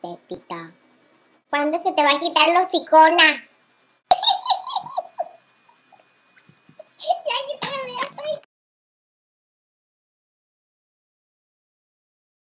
Pepita. ¿Cuándo se te va a quitar los hocicona?